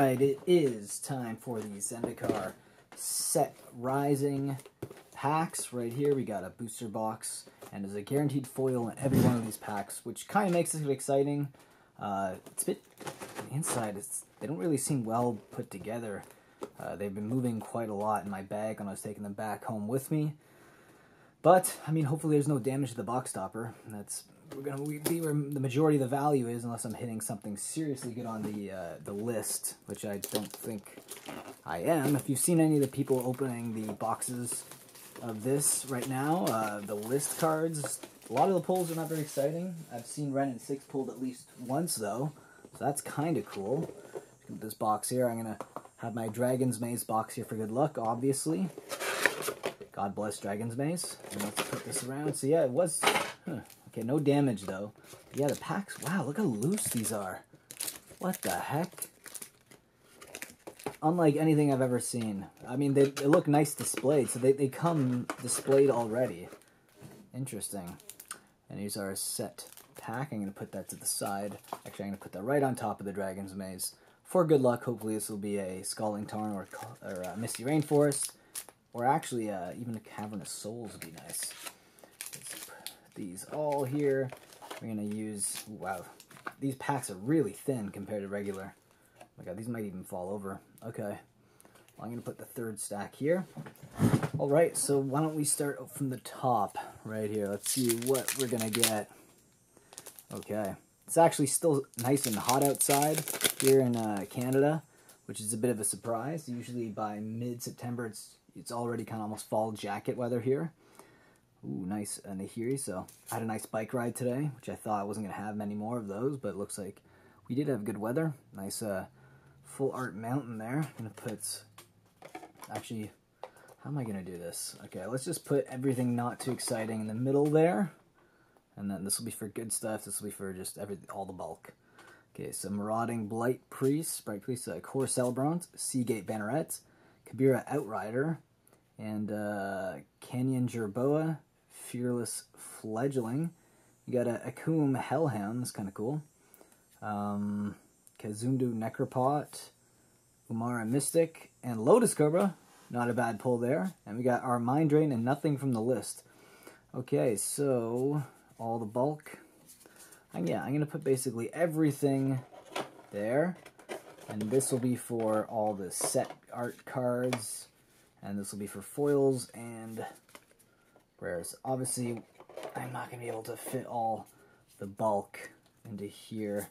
right, it is time for the Zendikar set rising packs. Right here, we got a booster box, and there's a guaranteed foil in every one of these packs, which kind of makes it exciting. Uh, it's a bit inside. It's they don't really seem well put together. Uh, they've been moving quite a lot in my bag when I was taking them back home with me. But I mean, hopefully, there's no damage to the box topper. That's we're gonna be where the majority of the value is, unless I'm hitting something seriously good on the uh, the list, which I don't think I am. If you've seen any of the people opening the boxes of this right now, uh, the list cards, a lot of the pulls are not very exciting. I've seen Wren and Six pulled at least once though, so that's kind of cool. This box here, I'm gonna have my Dragon's Maze box here for good luck, obviously. God bless Dragon's Maze. And let's put this around. So yeah, it was... Huh. Okay, no damage though. Yeah, the packs... Wow, look how loose these are. What the heck? Unlike anything I've ever seen. I mean, they, they look nice displayed, so they, they come displayed already. Interesting. And here's our set pack. I'm going to put that to the side. Actually, I'm going to put that right on top of the Dragon's Maze. For good luck, hopefully this will be a Scalding Tarn or, or uh, Misty Rainforest. Or actually, uh, even a Cavern of Souls would be nice. These all here. We're to use... Wow. These packs are really thin compared to regular. Oh my god, these might even fall over. Okay. Well, I'm to put the third stack here. Alright, so why don't we start from the top right here. Let's see what we're to get. Okay. It's actually still nice and hot outside here in uh, Canada, which is a bit of a surprise. Usually by mid-September, it's it's already kind of almost fall jacket weather here. Ooh, nice uh, Nahiri. So I had a nice bike ride today, which I thought I wasn't going to have many more of those, but looks like we did have good weather. Nice uh, full art mountain there. I'm going to put, actually, how am I going to do this? Okay, let's just put everything not too exciting in the middle there. And then this will be for good stuff. This will be for just every all the bulk. Okay, so Marauding Blight Priest, Bright Priest, uh, Kor Celebrant, Seagate Banneret, Kabira Outrider, and uh, Canyon Jerboa, Fearless Fledgling. You got a Akoum Hellhound, that's kind of cool. Um, Kazandu Nectarpot, Umara Mystic, and Lotus Cobra. Not a bad pull there. And we got our Mind Drain and nothing from the list. Okay, so all the bulk. And yeah, I'm going to put basically everything there. And this will be for all the set art cards. And this will be for foils and rares. Obviously, I'm not going to be able to fit all the bulk into here.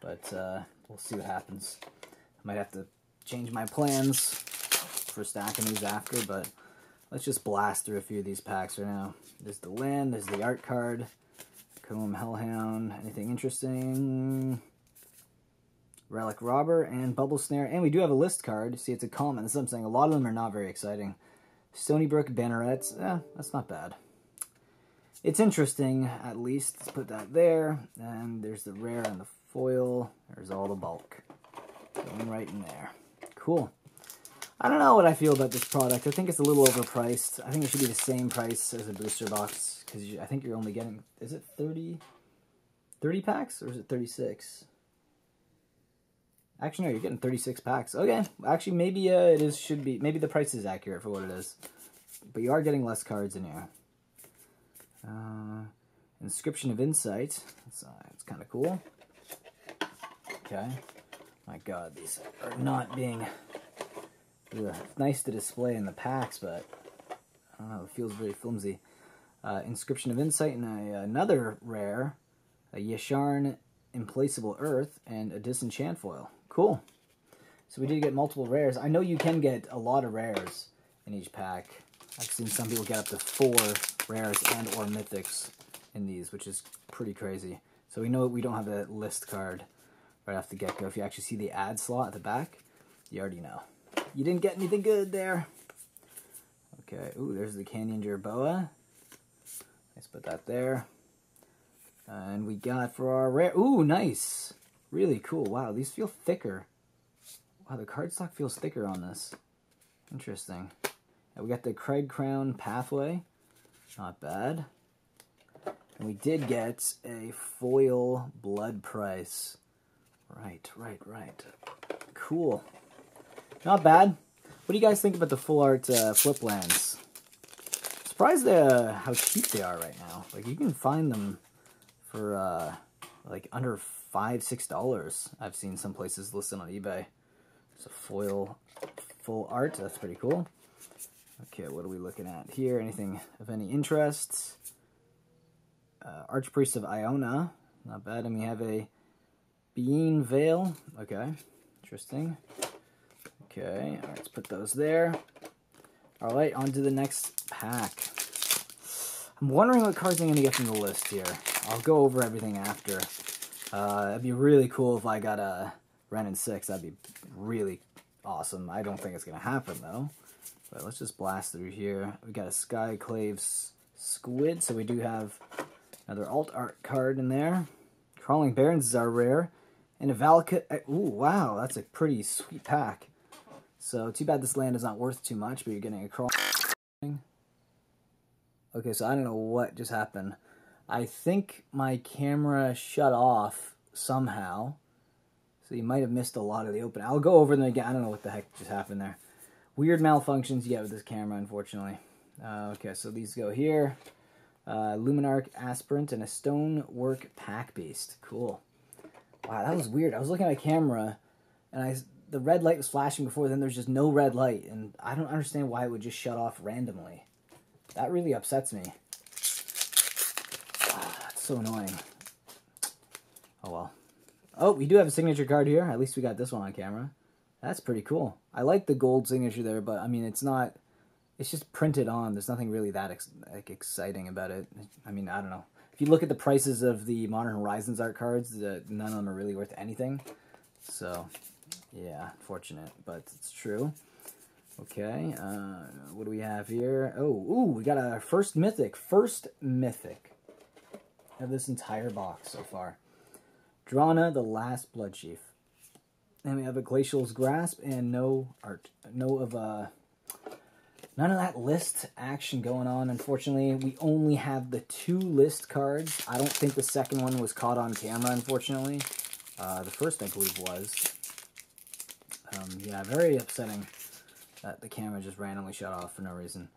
But uh, we'll see what happens. I might have to change my plans for stacking these after, but let's just blast through a few of these packs right now. There's the land, there's the art card, Comb Hellhound, anything interesting? Relic Robber, and Bubble Snare. And we do have a list card. See, it's a common. That's what I'm saying. A lot of them are not very exciting. Stony Brook Bannerets. Eh, that's not bad. It's interesting, at least. Let's put that there. And there's the rare and the foil. There's all the bulk. Going right in there. Cool. I don't know what I feel about this product. I think it's a little overpriced. I think it should be the same price as a booster box. Because I think you're only getting... Is it 30... 30 packs? Or is it 36? Actually, no, you're getting 36 packs. Okay, actually, maybe uh, it is should be, maybe the price is accurate for what it is. But you are getting less cards in here. Uh, Inscription of Insight. That's, uh, that's kind of cool. Okay. My god, these are not being... Ugh, nice to display in the packs, but I don't know, it feels very flimsy. Uh, Inscription of Insight and a, another rare, a Yasharn Implacable Earth, and a Disenchant Foil. Cool. So we did get multiple rares. I know you can get a lot of rares in each pack. I've seen some people get up to four rares and or mythics in these, which is pretty crazy. So we know we don't have a list card right off the get-go. If you actually see the ad slot at the back, you already know. You didn't get anything good there. Okay, ooh, there's the Canyon Jerboa. Let's put that there. And we got for our rare, ooh, nice. Really cool. Wow, these feel thicker. Wow, the cardstock feels thicker on this. Interesting. We got the Cragcrown Pathway. Not bad. And we did get a foil blood price. Right, right, right. cool. Not bad. What do you guys think about the full art uh, flip lands? Surprised uh, how cheap they are right now. Like you can find them for uh, like under five, six dollars. I've seen some places listed on eBay. It's a foil full art. That's pretty cool. Okay, what are we looking at here? Anything of any interest? Uh, Archpriest of Iona. Not bad. And we have a Beyeen Veil. Okay, interesting. Okay, all right, let's put those there. All right, on to the next pack. I'm wondering what cards I'm going to get from the list here. I'll go over everything after. Uh, it'd be really cool if I got a and 6. That'd be really awesome. I don't think it's going to happen, though. But let's just blast through here. We got a Skyclave Squid, so we do have another alt art card in there. Crawling is our rare. And a Valakut. Ooh, wow, that's a pretty sweet pack. So, too bad this land is not worth too much, but you're getting a crawling. Okay, so I don't know what just happened. I think my camera shut off somehow. So you might have missed a lot of the open. I'll go over them again. I don't know what the heck just happened there. Weird malfunctions you get with this camera, unfortunately. Uh, okay, so these go here. Uh, Luminarch Aspirant and a Stonework Pack Beast. Cool. Wow, that was weird. I was looking at my camera, and I the red light was flashing before, then there's just no red light, and I don't understand why it would just shut off randomly. That really upsets me. So annoying. Oh well. Oh, we do have a signature card here. At least we got this one on camera. That's pretty cool. I like the gold signature there, but I mean, it's not... It's just printed on. There's nothing really that ex like exciting about it. I mean, I don't know. If you look at the prices of the Modern Horizons art cards, uh, none of them are really worth anything. So, yeah, fortunate, but it's true. Okay, uh, what do we have here? Oh, ooh, we got a first mythic. First mythic of this entire box so far. Drana, the last blood chief. Then we have a Glacial's Grasp and no art, no of uh, none of that list action going on. Unfortunately, we only have the two list cards. I don't think the second one was caught on camera, unfortunately. Uh, the first, I believe, was. Um, yeah, very upsetting that the camera just randomly shut off for no reason.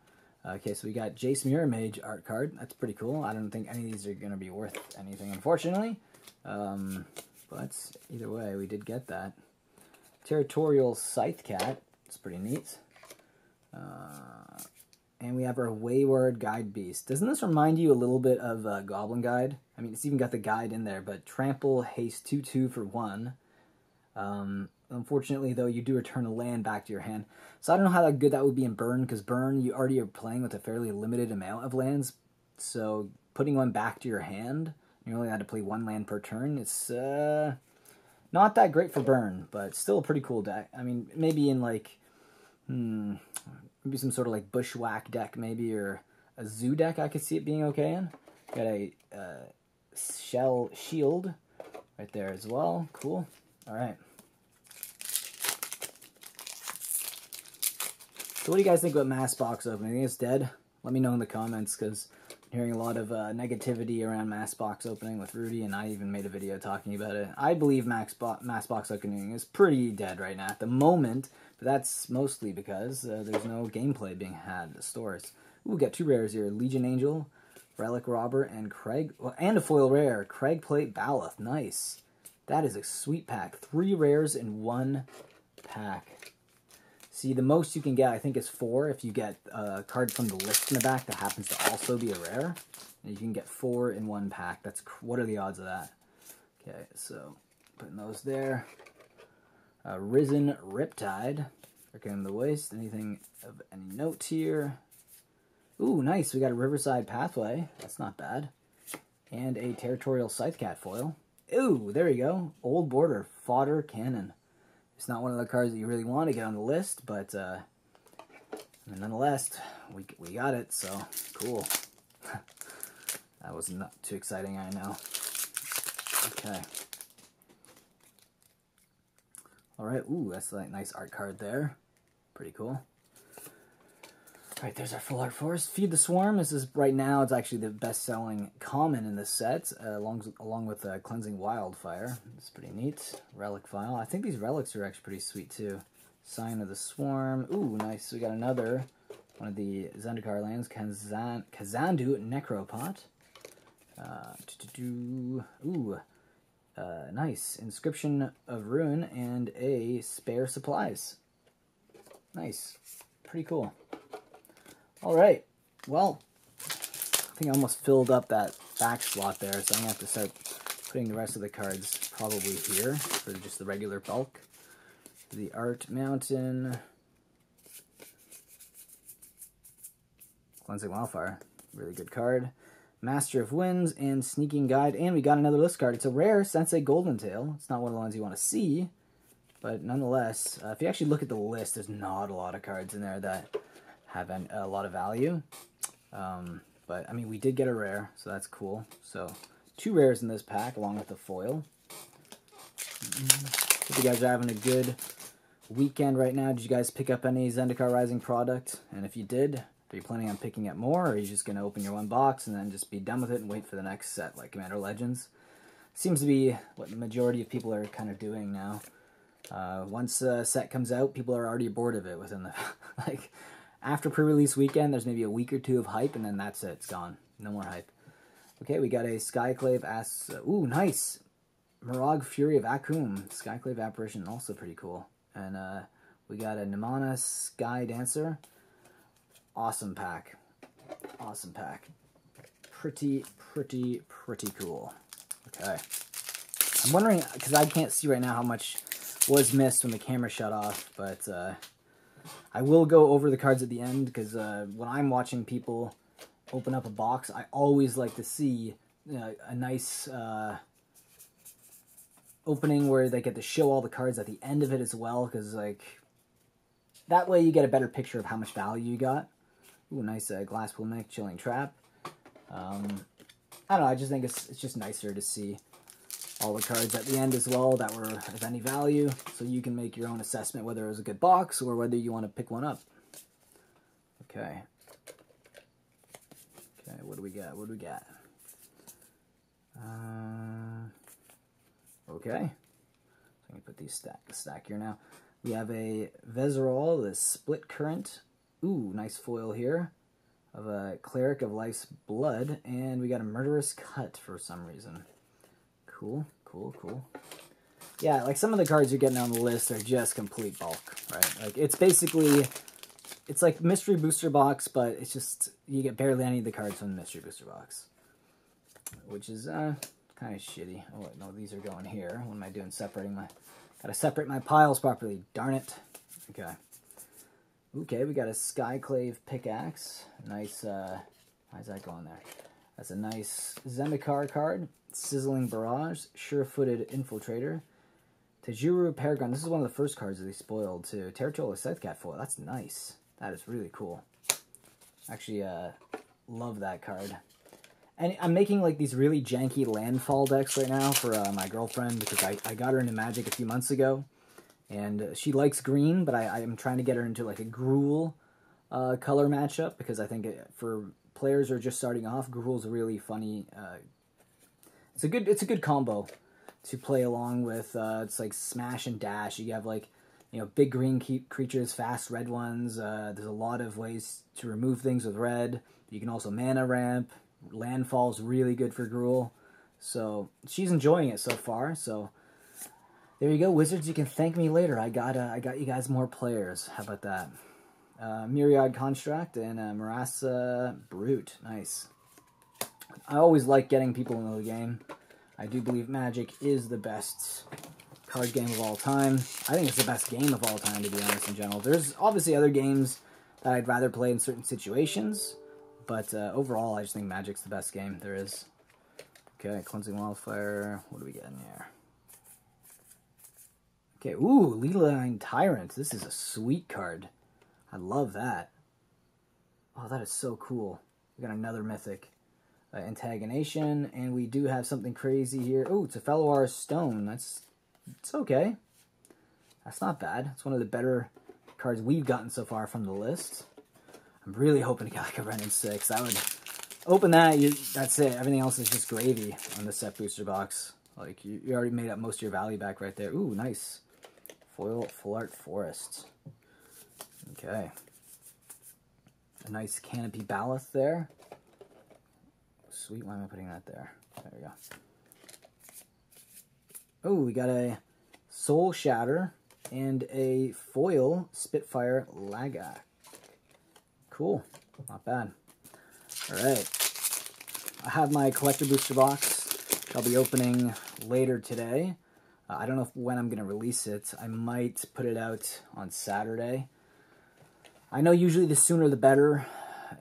Okay, so we got Jace Mirror Mage art card. That's pretty cool. I don't think any of these are going to be worth anything, unfortunately. Um, but either way, we did get that. Territorial Scythe Cat. It's pretty neat. Uh, and we have our Wayward Guide Beast. Doesn't this remind you a little bit of uh, Goblin Guide? I mean, it's even got the guide in there, but Trample, Haste 2-2 for 1. Um, unfortunately, though, you do return a land back to your hand. So I don't know how good that would be in Burn, because Burn, you already are playing with a fairly limited amount of lands. So putting one back to your hand, you only had to play one land per turn. It's uh, not that great for Burn, but still a pretty cool deck. I mean, maybe in like, hmm, maybe some sort of like Bushwhack deck, maybe, or a Zoo deck, I could see it being okay in. Got a uh, Shell Shield right there as well. Cool. All right. So what do you guys think about Mass Box opening? I it's dead? Let me know in the comments, because I'm hearing a lot of uh, negativity around Mass Box opening with Rudy, and I even made a video talking about it. I believe Max Bo Mass Box opening is pretty dead right now at the moment, but that's mostly because uh, there's no gameplay being had in the stores. Ooh, we got two rares here. Legion Angel, Relic Robber, and Craig, well, and a foil rare, Cragplate Baloth. Nice. That is a sweet pack. Three rares in one pack. See, the most you can get, I think, is four if you get a card from the list in the back that happens to also be a rare. And you can get four in one pack. That's What are the odds of that? Okay, so putting those there. Uh, Risen Riptide. Looking the waist. Anything of any note here? Ooh, nice. We got a Riverglide Pathway. That's not bad. And a Territorial Scythecat foil. Ooh, there you go. Old Border Fodder Cannon. It's not one of the cards that you really want to get on the list, but uh, nonetheless, we, we got it, so cool. that was not too exciting, I know. Okay. All right, ooh, that's a nice art card there. Pretty cool. Right, there's our full art forest. Feed the Swarm. This is right now. It's actually the best-selling common in this set, uh, along along with uh, Cleansing Wildfire. It's pretty neat. Relic Vial. I think these relics are actually pretty sweet too. Sign of the Swarm. Ooh, nice. We got another one of the Zendikar lands. Kazan Kazandu Nectarpot. Uh, ooh, uh, nice. Inscription of Ruin and a spare supplies. Nice. Pretty cool. All right. Well, I think I almost filled up that back slot there, so I'm going to have to start putting the rest of the cards probably here for just the regular bulk. The Art Mountain. Cleansing Wildfire. Really good card. Master of Winds and Sneaking Guide. And we got another list card. It's a rare Sensei Golden Tail. It's not one of the ones you want to see. But nonetheless, uh, if you actually look at the list, there's not a lot of cards in there that have a lot of value. Um, but, I mean, we did get a rare, so that's cool. So, two rares in this pack, along with the foil. Hope you guys are having a good weekend right now. Did you guys pick up any Zendikar Rising product? And if you did, are you planning on picking up more, or are you just going to open your one box and then just be done with it and wait for the next set, like Commander Legends? Seems to be what the majority of people are kind of doing now. Uh, once a set comes out, people are already bored of it within the like after pre-release weekend, there's maybe a week or two of hype, and then that's it. It's gone. No more hype. Okay, we got a Skyclave As... Uh, ooh, nice! Moraug Fury of Akoum. Skyclave Apparition, also pretty cool. And uh, we got a Nimana Sky Dancer. Awesome pack. Awesome pack. Pretty, pretty, pretty cool. Okay. I'm wondering, because I can't see right now how much was missed when the camera shut off, but... Uh, I will go over the cards at the end because uh, when I'm watching people open up a box, I always like to see a nice uh, opening where they get to show all the cards at the end of it as well because like that way you get a better picture of how much value you got. Ooh, nice uh, Glasspool neck, Chilling Trap. Um, I don't know, I just think it's, it's just nicer to see all the cards at the end as well that were of any value, so you can make your own assessment whether it was a good box or whether you want to pick one up. Okay. Okay, what do we got? What do we got? Uh, okay. So I'm going to put these stack, stack here now. We have a Verazol, the Split Current. Ooh, nice foil here. Of a Cleric of Life's Blood. And we got a Murderous Cut for some reason. Cool, cool, cool. Yeah, like some of the cards you're getting on the list are just complete bulk, right? Like it's basically, it's like mystery booster box, but it's just, you get barely any of the cards from the mystery booster box. Which is uh, kind of shitty. Oh, wait, no, these are going here. What am I doing separating my, gotta separate my piles properly, darn it. Okay. Okay, we got a Skyclave pickaxe. Nice, uh, how's that going there? That's a nice Zendikar card. Sizzling Barrage, Sure-Footed Infiltrator, Tajuru Paragon. This is one of the first cards that they spoiled too. Territorial Scythecat foil. That's nice. That is really cool. Actually, uh, love that card. And I'm making like these really janky landfall decks right now for uh, my girlfriend because I, I got her into Magic a few months ago. And she likes green, but I, I am trying to get her into like a Gruul uh, color matchup because I think it, for players who are just starting off, Gruul's a really funny uh, it's a good it's a good combo to play along with. Uh, it's like smash and dash. You have like you know big green keep creatures, fast red ones. Uh, there's a lot of ways to remove things with red. You can also mana ramp. Landfall's really good for Gruul. So she's enjoying it so far. So there you go, Wizards. You can thank me later. I got uh, I got you guys more players. How about that? Uh, Myriad Construct and uh, Murasa Brute. Nice. I always like getting people into the game. I do believe Magic is the best card game of all time. I think it's the best game of all time, to be honest, in general. There's obviously other games that I'd rather play in certain situations, but uh, overall, I just think Magic's the best game there is. Okay, Cleansing Wildfire. What do we get in here? Okay, ooh, Leyline Tyrant. This is a sweet card. I love that. Oh, that is so cool. We got another Mythic uh, antagonation, and we do have something crazy here. Oh, it's a Fellwar Stone. That's it's okay. That's not bad. It's one of the better cards we've gotten so far from the list. I'm really hoping to get like a Wren and Six. That would open that. You, that's it. Everything else is just gravy on the set booster box. Like, you, you already made up most of your value back right there. Ooh, nice. Foil Full Art Forest. Okay. A nice Canopy Baloth there. Sweet, why am I putting that there? There we go. Oh, we got a Soul Shatter and a foil Spitfire Lagac. Cool. Not bad. Alright. I have my collector booster box. I'll be opening later today. Uh, I don't know if, when I'm going to release it. I might put it out on Saturday. I know usually the sooner the better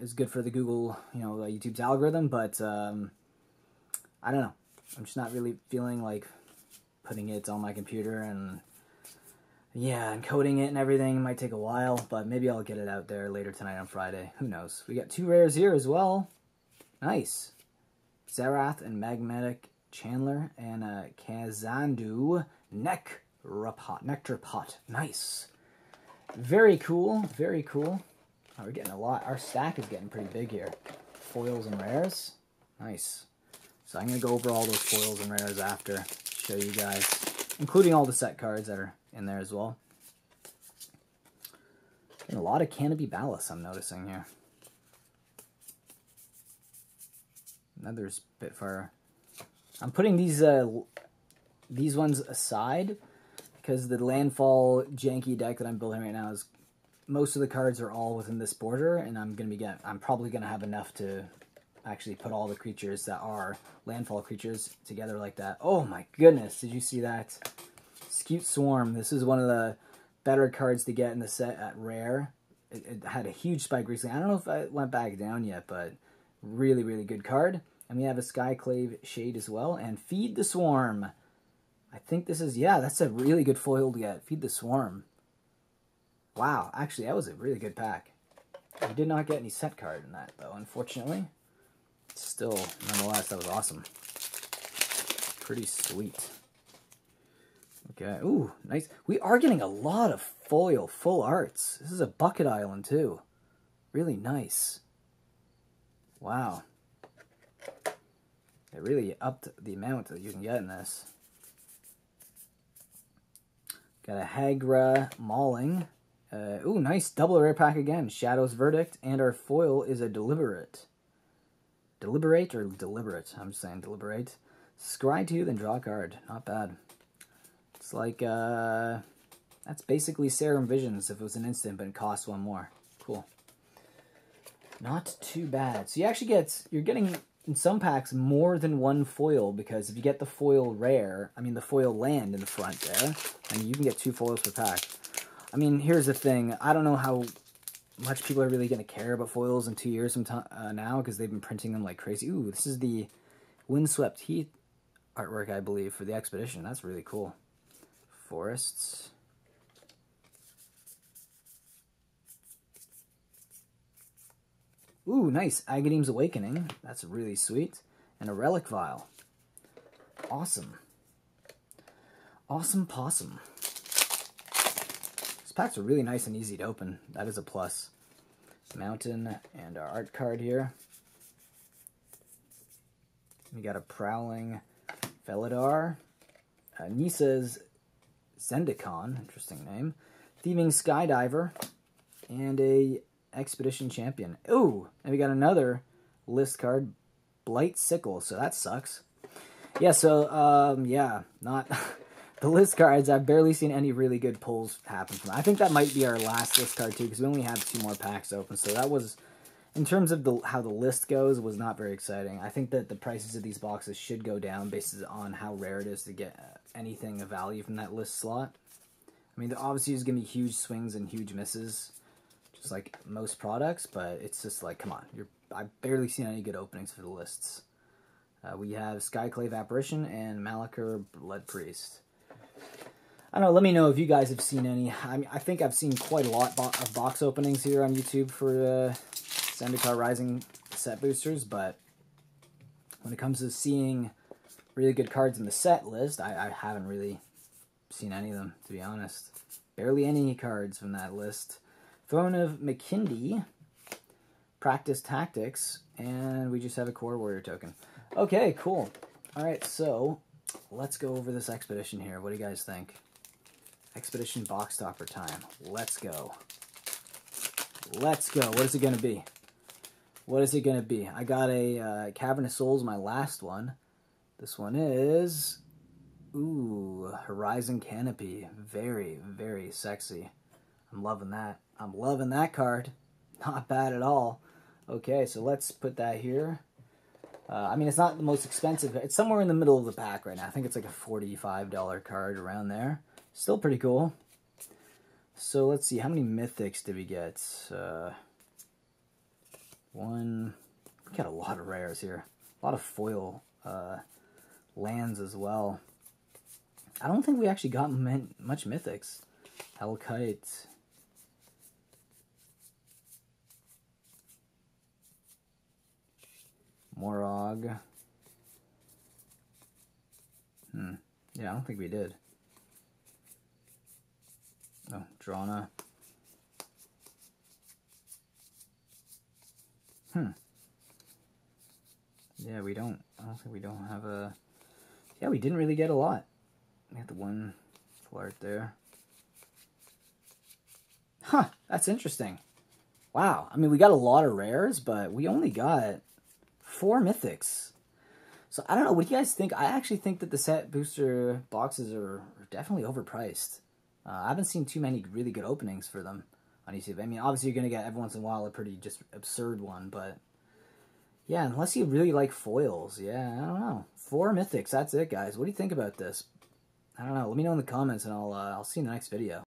is good for the Google, you know, YouTube's algorithm, but um, I don't know. I'm just not really feeling like putting it on my computer and yeah, encoding it and everything. Might take a while, but maybe I'll get it out there later tonight on Friday. Who knows? We got two rares here as well. Nice. Zerath and Magmatic Channeler and uh, Kazandu. Nectar Pot. Nice. Very cool. Very cool. Oh, we're getting a lot. Our stack is getting pretty big here. Foils and rares. Nice. So I'm going to go over all those foils and rares after. Show you guys. Including all the set cards that are in there as well. And a lot of Canopy Baloth I'm noticing here. Another Spitfire. I'm putting these uh, these ones aside because the landfall janky deck that I'm building right now is most of the cards are all within this border, and I'm gonna be get I'm probably gonna have enough to actually put all the creatures that are landfall creatures together like that. Oh my goodness, did you see that? Scute Swarm. This is one of the better cards to get in the set at rare. It, it had a huge spike recently. I don't know if it went back down yet, but really, really good card. And we have a Skyclave Shade as well. And Feed the Swarm. I think this is, yeah, that's a really good foil to get. Feed the Swarm. Wow, actually, that was a really good pack. We did not get any set card in that, though, unfortunately. Still, nonetheless, that was awesome. Pretty sweet. Okay, ooh, nice. We are getting a lot of foil, full arts. This is a bucket island, too. Really nice. Wow. It really upped the amount that you can get in this. Got a Hagra Mauling. Uh, ooh, nice double rare pack again. Shadow's Verdict, and our foil is a Deliberate. Deliberate or Deliberate? I'm just saying Deliberate. Scry 2, then draw a card. Not bad. It's like, uh, that's basically Serum Visions if it was an instant, but it costs one more. Cool. Not too bad. So you actually get, you're getting in some packs more than one foil because if you get the foil rare, I mean the foil land in the front there, and you can get two foils per pack. I mean, here's the thing. I don't know how much people are really going to care about foils in two years from uh, now because they've been printing them like crazy. Ooh, this is the Windswept Heath artwork, I believe, for the expedition. That's really cool. Forests. Ooh, nice. Agadeem's Awakening. That's really sweet. And a Relic Vial. Awesome. Awesome possum. These packs are really nice and easy to open. That is a plus. Mountain and our art card here. We got a Prowling Felidar. Uh, Nissa's Zendikon, interesting name. Thieving Skydiver. And a Expedition Champion. Ooh, and we got another list card, Blight Sickle, so that sucks. Yeah, so, um, yeah, not... the list cards, I've barely seen any really good pulls happen from. I think that might be our last list card, too, because we only have two more packs open, so that was... In terms of the how the list goes, was not very exciting. I think that the prices of these boxes should go down based on how rare it is to get anything of value from that list slot. I mean, obviously there's going to be huge swings and huge misses just like most products, but it's just like, come on, you're I've barely seen any good openings for the lists. Uh, we have Skyclave Apparition and Malakir Blood Priest. I don't know, let me know if you guys have seen any. I mean, I think I've seen quite a lot bo of box openings here on YouTube for uh, Zendikar Rising set boosters, but when it comes to seeing really good cards in the set list, I, I haven't really seen any of them, to be honest. Barely any cards from that list. Throne of Makindi, practice tactics, and we just have a Kor warrior token. Okay, cool. All right, so let's go over this expedition here. What do you guys think? Expedition box topper time. Let's go. Let's go. What is it going to be? What is it going to be? I got a uh, Cavern of Souls, my last one. This one is... Ooh, Horizon Canopy. Very, very sexy. I'm loving that. I'm loving that card. Not bad at all. Okay, so let's put that here. Uh, I mean, it's not the most expensive. It's somewhere in the middle of the pack right now. I think it's like a $45 card around there. Still pretty cool. So let's see, how many mythics did we get? Uh, one, we got a lot of rares here. A lot of foil uh, lands as well. I don't think we actually got much mythics. Hellkite. Moraug. Hmm. Yeah, I don't think we did. Oh, Drana. Hmm. Yeah, we don't, I don't think we don't have a, yeah, we didn't really get a lot. We got the one flirt there. Huh, that's interesting. Wow, I mean, we got a lot of rares, but we only got four mythics. So I don't know. What do you guys think? I actually think that the set booster boxes are definitely overpriced. Uh, I haven't seen too many really good openings for them on YouTube. I mean, obviously you're gonna get every once in a while a pretty just absurd one, but yeah, unless you really like foils, yeah, I don't know. Four mythics, that's it, guys. What do you think about this? I don't know. Let me know in the comments, and I'll uh, I'll see you in the next video.